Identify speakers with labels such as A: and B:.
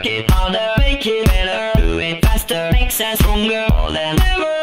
A: Work it harder, make it better, do it faster, makes us stronger, than than